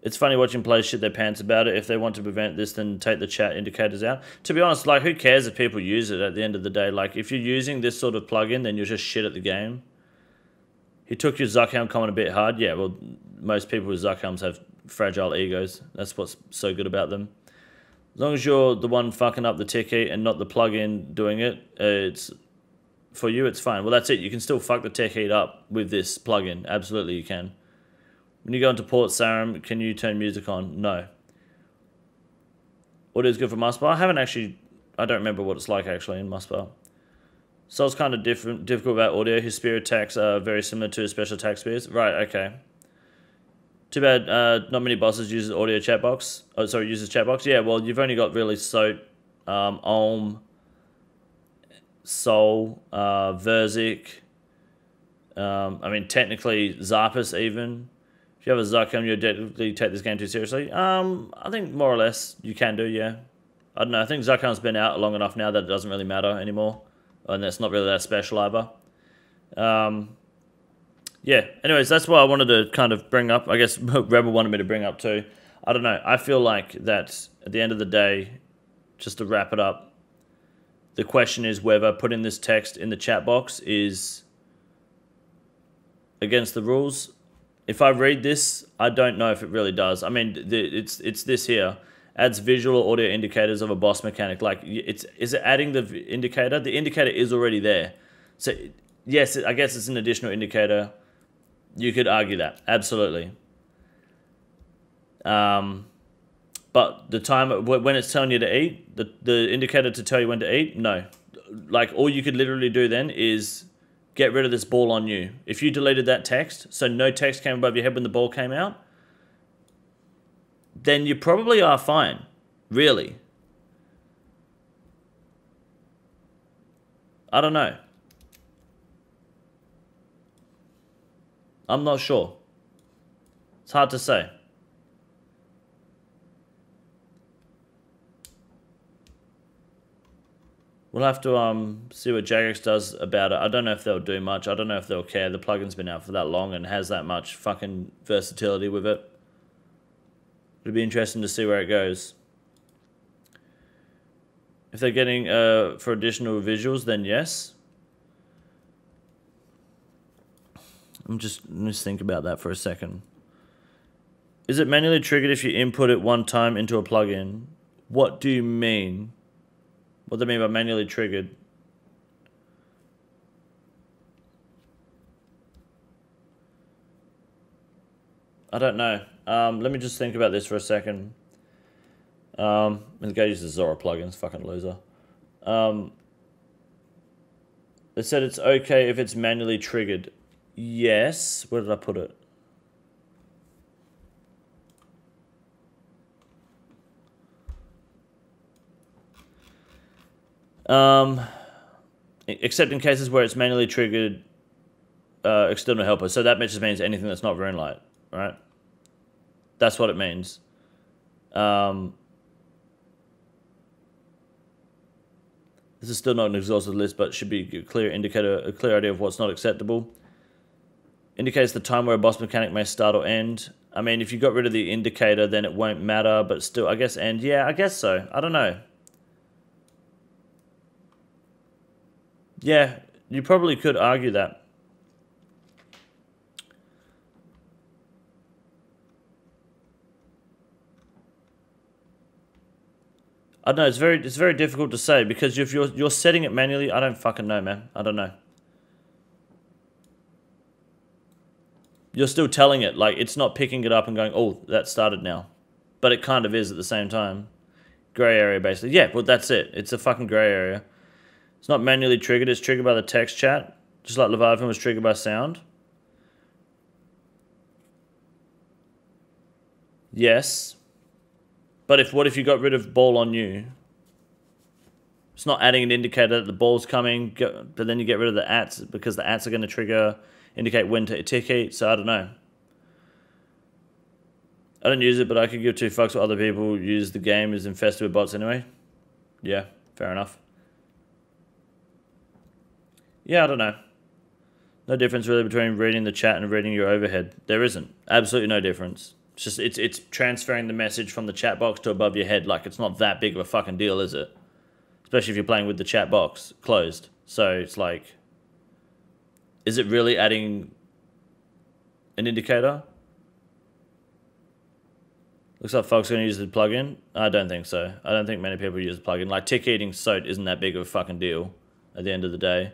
It's funny watching players shit their pants about it. If they want to prevent this, then take the chat indicators out. To be honest, like, who cares if people use it at the end of the day? Like, if you're using this sort of plugin, then you're just shit at the game. He took your Zuk helm comment a bit hard. Yeah, well, most people with Zuk helms have fragile egos. That's what's so good about them. As long as you're the one fucking up the ticket and not the plugin doing it, it's for you. It's fine. Well, that's it. You can still fuck the tick eat up with this plugin. Absolutely, you can. When you go into Port Sarim, can you turn music on? No. Audio is good for Muspah. I haven't actually. I don't remember what it's like actually in Muspah. So it's kind of different, difficult about audio. His spirit attacks are very similar to his special attack spears. Right. Okay. Too bad uh, not many bosses uses audio chat box. Oh, sorry, uses chat box. Yeah, well, you've only got really Sote, um, Olm, Sol, uh, Verzik. Um, I mean, technically, Xarpus even. If you have a Zuk helm, you definitely take this game too seriously. Um, I think more or less you can do, yeah. I don't know. I think Zuk helm's been out long enough now that it doesn't really matter anymore. And it's not really that special either. Um, yeah, anyways, that's what I wanted to kind of bring up. I guess Rebel wanted me to bring up too. I don't know. I feel like that at the end of the day, just to wrap it up, the question is whether putting this text in the chat box is against the rules. If I read this, I don't know if it really does. I mean, it's it's this here adds visual audio indicators of a boss mechanic. Like, it's is it adding the indicator? The indicator is already there. So yes, I guess it's an additional indicator you could argue that absolutely. Um, but the time when it's telling you to eat, the the indicator to tell you when to eat, no. Like all you could literally do then is get rid of this ball on you. If you deleted that text, so no text came above your head when the ball came out, then you probably are fine. Really. I don't know. I'm not sure. It's hard to say. We'll have to um see what Jagex does about it. I don't know if they'll do much. I don't know if they'll care. The plugin's been out for that long and has that much fucking versatility with it. It'll be interesting to see where it goes. If they're getting uh, for additional visuals, then yes. I'm just just think about that for a second. Is it manually triggered if you input it one time into a plugin? What do you mean? What do they mean by manually triggered? I don't know. Um, let me just think about this for a second. Um, the guy uses Zora plugins, fucking loser. Um, they said it's okay if it's manually triggered. Yes. Where did I put it? Um, except in cases where it's manually triggered uh, external helper. So that just means anything that's not RuneLite, right? That's what it means. Um, this is still not an exhaustive list, but should be a clear indicator, a clear idea of what's not acceptable. Indicates the time where a boss mechanic may start or end. I mean, if you got rid of the indicator, then it won't matter, but still, I guess end. Yeah, I guess so. I don't know. Yeah, you probably could argue that. I don't know. It's very it's very difficult to say because if you're you're setting it manually, I don't fucking know, man. I don't know. You're still telling it like it's not picking it up and going, oh, that started now, but it kind of is at the same time. Gray area, basically. Yeah, well, that's it. It's a fucking gray area. It's not manually triggered. It's triggered by the text chat, just like Leviathan was triggered by sound. Yes, but if what if you got rid of ball on you? It's not adding an indicator that the ball's coming, but then you get rid of the ats because the ats are going to trigger, indicate when to eat. So I don't know. I don't use it, but I could give two fucks what other people use the game is infested with bots anyway. Yeah, fair enough. Yeah, I don't know. No difference really between reading the chat and reading your overhead. There isn't. Absolutely no difference. It's just it's it's transferring the message from the chat box to above your head. Like it's not that big of a fucking deal, is it? Especially if you're playing with the chat box closed. So it's like, is it really adding an indicator? Looks like folks are going to use the plugin. I don't think so. I don't think many people use the plugin. Like tick eating Sote isn't that big of a fucking deal at the end of the day.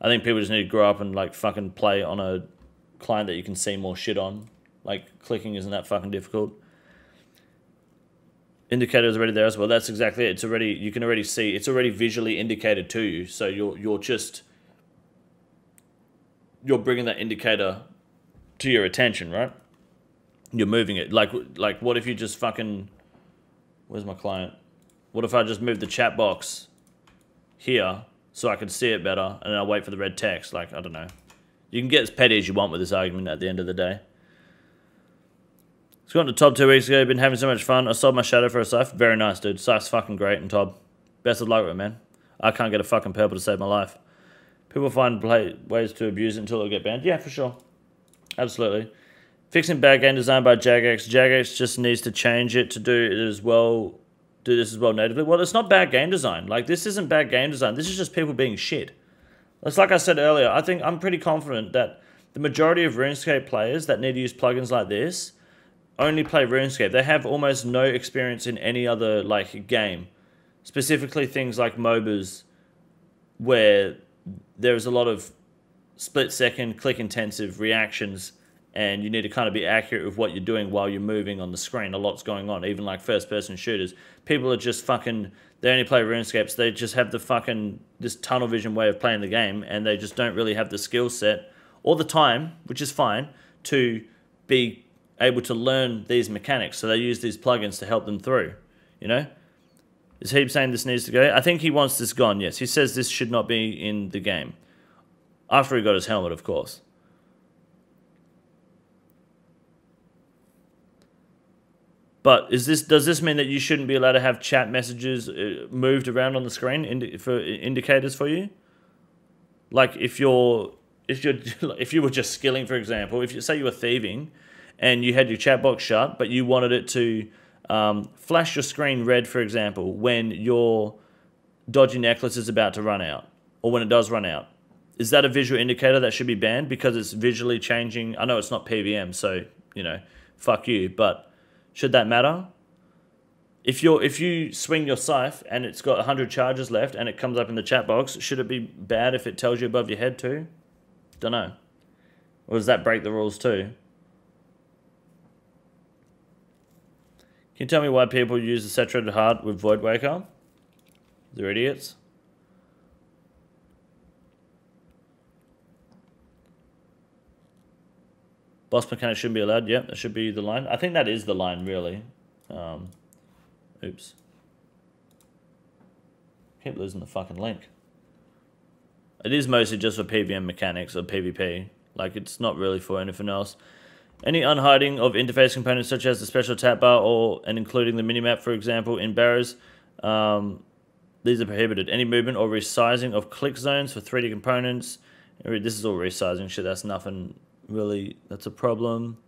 I think people just need to grow up and like fucking play on a client that you can see more shit on. Like clicking isn't that fucking difficult. Indicator is already there as well. That's exactly it. It's already you can already see it's already visually indicated to you. So you're you're just you're bringing that indicator to your attention, right? You're moving it. Like like what if you just fucking where's my client? What if I just move the chat box here so I can see it better and then I wait for the red text? Like I don't know. You can get as petty as you want with this argument at the end of the day. It's gone to Tob two weeks ago. Been having so much fun. I sold my shadow for a scythe. Very nice, dude. Scythe's fucking great. And Tob, best of luck with it, man. I can't get a fucking purple to save my life. People find play, ways to abuse it until it'll get banned. Yeah, for sure. Absolutely. Fixing bad game design by Jagex. Jagex just needs to change it to do it as well. Do this as well natively. Well, it's not bad game design. Like this isn't bad game design. This is just people being shit. It's like I said earlier. I think I'm pretty confident that the majority of RuneScape players that need to use plugins like this only play RuneScape. They have almost no experience in any other like game, specifically things like MOBAs, where there is a lot of split second click intensive reactions and you need to kind of be accurate with what you're doing while you're moving on the screen. A lot's going on, even like first person shooters. People are just fucking, they only play RuneScapes, they just have the fucking, this tunnel vision way of playing the game, and they just don't really have the skill set or the time, which is fine, to be able to learn these mechanics. So they use these plugins to help them through, you know? Is he saying this needs to go? I think he wants this gone, yes. He says this should not be in the game. After he got his helmet, of course. But is this does this mean that you shouldn't be allowed to have chat messages uh, moved around on the screen indi for indicators for you? Like if you're if you're if you were just skilling, for example, if you say you were thieving and you had your chat box shut, but you wanted it to um, flash your screen red, for example, when your dodgy necklace is about to run out, or when it does run out. Is that a visual indicator that should be banned because it's visually changing? I know it's not PVM, so you know, fuck you. But should that matter? If you if you swing your scythe and it's got 100 charges left and it comes up in the chat box, should it be bad if it tells you above your head too? Don't know. Or does that break the rules too? Can you tell me why people use the saturated heart with Void Waker? They're idiots. Boss mechanic shouldn't be allowed. Yep, that should be the line. I think that is the line, really. Um, oops. keep losing the fucking link. It is mostly just for PVM mechanics or PvP. Like, it's not really for anything else. Any unhiding of interface components such as the special tap bar or and including the minimap, for example, in barrows, um, these are prohibited. Any movement or resizing of click zones for 3D components. This is all resizing shit. That's nothing really. That's a problem.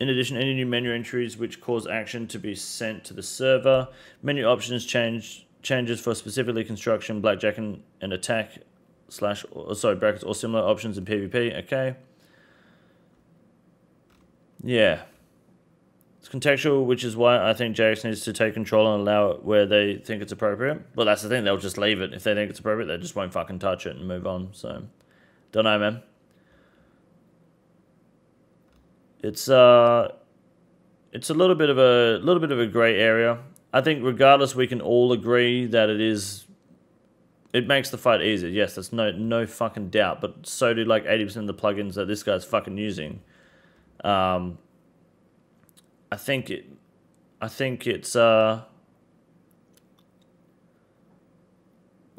In addition, any new menu entries which cause action to be sent to the server. Menu options change changes for specifically construction, blackjack, and, and attack slash or, sorry brackets or similar options in PvP. Okay. Yeah. It's contextual, which is why I think JX needs to take control and allow it where they think it's appropriate. But that's the thing; they'll just leave it if they think it's appropriate. They just won't fucking touch it and move on. So, don't know, man. It's uh, it's a little bit of a little bit of a grey area. I think regardless, we can all agree that it is it makes the fight easier. Yes, that's no no fucking doubt. But so do like eighty percent of the plugins that this guy's fucking using. Um, I think it. I think it's. Uh,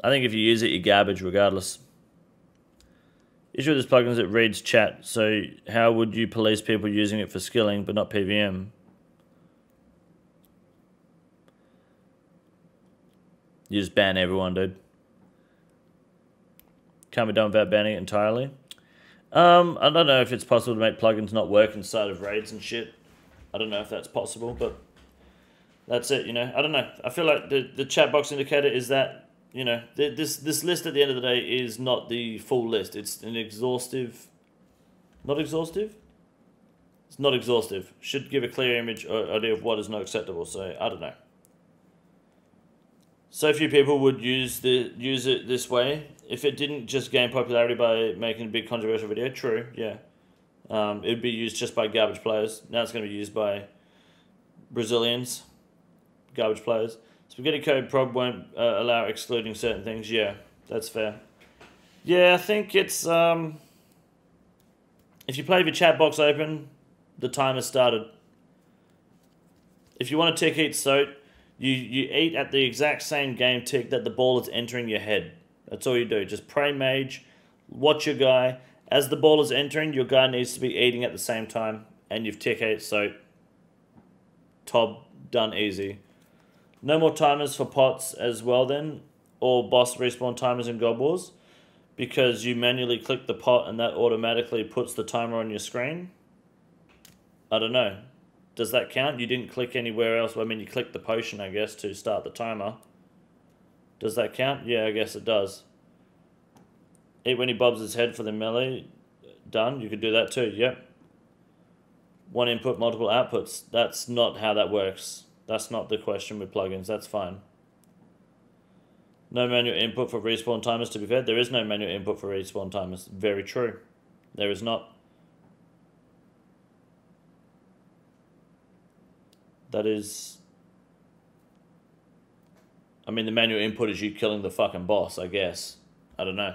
I think if you use it, you're garbage regardless. Issue with this plugin is it reads chat. So how would you police people using it for skilling but not PVM? You just ban everyone, dude. Can't be done without banning it entirely. Um, I don't know if it's possible to make plugins not work inside of raids and shit. I don't know if that's possible, but that's it, you know. I don't know. I feel like the, the chat box indicator is that, you know, this, this list at the end of the day is not the full list. It's an exhaustive... Not exhaustive? It's not exhaustive. Should give a clear image or idea of what is not acceptable, so I don't know so few people would use the use it this way. If it didn't just gain popularity by making a big controversial video, true, yeah. Um, it would be used just by garbage players. Now it's going to be used by Brazilians, garbage players. Spaghetti code prob won't uh, allow excluding certain things. Yeah, that's fair. Yeah, I think it's um, if you play your chat box open, the timer started. If you want to tick each Sote, you you eat at the exact same game tick that the ball is entering your head. That's all you do. Just pray mage, watch your guy. As the ball is entering, your guy needs to be eating at the same time, and you've tick eight, so Tob done easy. No more timers for pots as well then, or boss respawn timers in God Wars, because you manually click the pot and that automatically puts the timer on your screen. I don't know. Does that count? You didn't click anywhere else. I mean, you clicked the potion, I guess, to start the timer. Does that count? Yeah, I guess it does. Eat when he bobs his head for the melee. Done. You could do that too. Yep. One input, multiple outputs. That's not how that works. That's not the question with plugins. That's fine. No manual input for respawn timers, to be fair. There is no manual input for respawn timers. Very true. There is not. That is I mean the manual input is you killing the fucking boss, I guess. I don't know.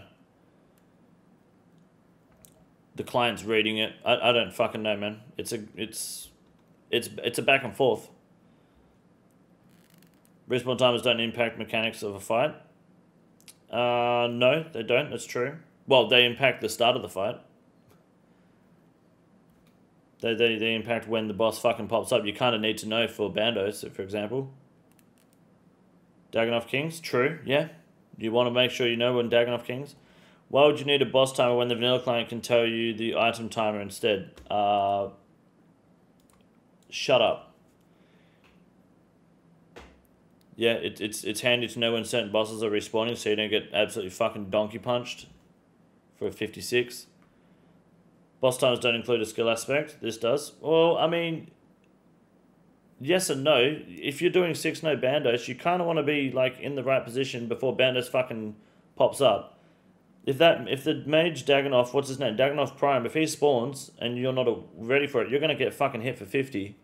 The client's reading it. I, I don't fucking know, man. It's a it's it's it's a back and forth. Respawn timers don't impact mechanics of a fight. Uh no, they don't, that's true. Well, they impact the start of the fight. They, they, they impact when the boss fucking pops up. You kind of need to know for Bandos, for example. Dagannoth Kings, true, yeah. You want to make sure you know when Dagannoth Kings. Why would you need a boss timer when the vanilla client can tell you the item timer instead? Uh, shut up. Yeah, it, it's it's handy to know when certain bosses are respawning so you don't get absolutely fucking donkey punched for a 56. Boss times don't include a skill aspect. This does. Well, I mean, yes and no. If you're doing 6 no Bandos, you kind of want to be like in the right position before Bandos fucking pops up. If that if the mage Dagannoth, what's his name? Dagannoth Prime, if he spawns and you're not ready for it, you're going to get fucking hit for 50.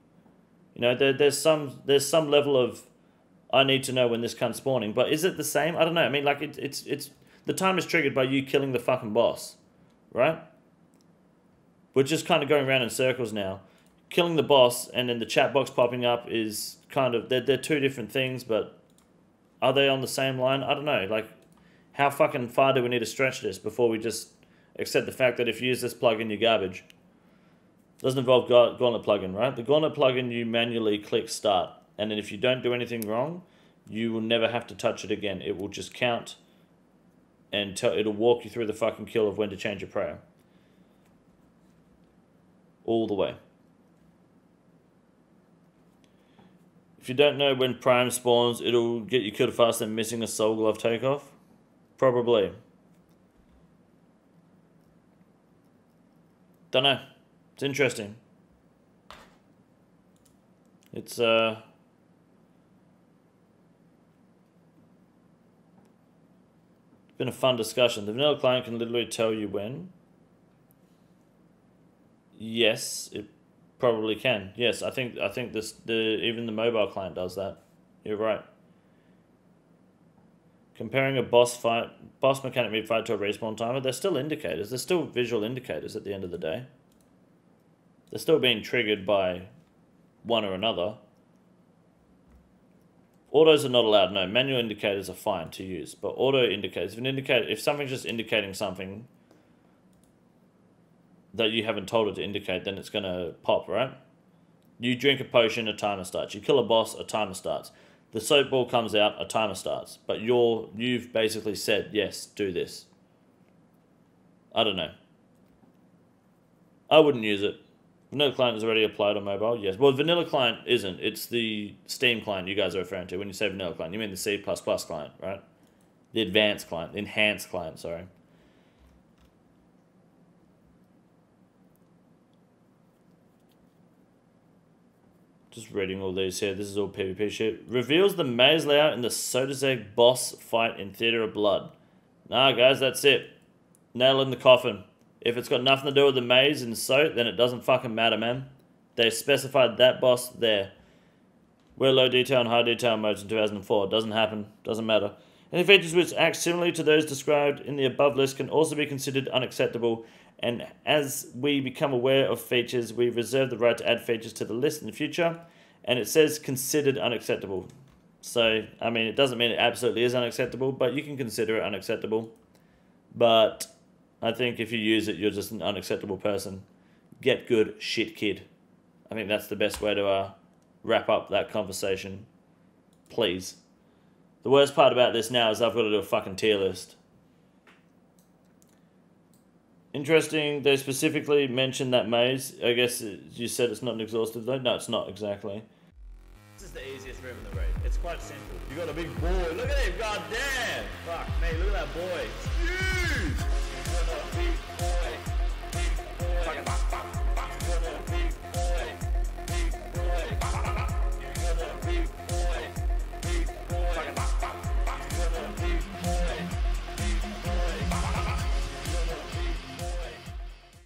You know, there, there's some there's some level of I need to know when this cunt's spawning. But is it the same? I don't know. I mean, like, it, it's, it's, the time is triggered by you killing the fucking boss, right? We're just kind of going around in circles now. Killing the boss and then the chat box popping up is kind of they're, they're two different things, but Are they on the same line? I don't know. Like, how fucking far do we need to stretch this before we just accept the fact that if you use this plugin, you're garbage? Doesn't involve Ga- Gauntlet plugin, right? The Gauntlet plugin, you manually click start, and then if you don't do anything wrong, you will never have to touch it again. It will just count, and tell, it'll walk you through the fucking kill of when to change your prayer. All the way. If you don't know when Prime spawns, it'll get you killed faster than missing a Soul Glove takeoff. Probably. Don't know. It's interesting. It's uh it's been a fun discussion. The vanilla client can literally tell you when. Yes, it probably can. Yes, I think I think this the even the mobile client does that. You're right. Comparing a boss fight, boss mechanic mid fight to a respawn timer, they're still indicators. They're still visual indicators at the end of the day. They're still being triggered by one or another. Autos are not allowed. No, manual indicators are fine to use, but auto indicators. If an indicator, if something's just indicating something that you haven't told it to indicate, then it's gonna pop, right? You drink a potion, a timer starts. You kill a boss, a timer starts. The Sote ball comes out, a timer starts. But you're you've basically said yes, do this. I don't know. I wouldn't use it. Vanilla client is already applied on mobile. Yes. Well, vanilla client isn't. It's the Steam client you guys are referring to when you say vanilla client. You mean the C++ client, right? The advanced client, the enhanced client. Sorry. Just reading all these here. This is all PvP shit. Reveals the maze layout in the Sotetseg boss fight in Theater of Blood. Nah, guys, that's it. Nail in the coffin. If it's got nothing to do with the maze and Sote, then it doesn't fucking matter, man. They specified that boss there. We're low detail and high detail modes in 2004. Doesn't happen. Doesn't matter. Any features which act similarly to those described in the above list can also be considered unacceptable and as we become aware of features, we reserve the right to add features to the list in the future. And it says considered unacceptable. So, I mean, it doesn't mean it absolutely is unacceptable, but you can consider it unacceptable. But I think if you use it, you're just an unacceptable person. Get good, shit kid. I think that's the best way to uh, wrap up that conversation. Please. The worst part about this now is I've got to do a fucking tier list. Interesting. They specifically mentioned that maze. I guess you said it's not an exhaustive though. No, it's not exactly. This is the easiest room in the raid. It's quite simple. You got a big boy. Look at him. God damn. Fuck me. Look at that boy. It's huge. Big boy. Big boy. Big boy. Big boy.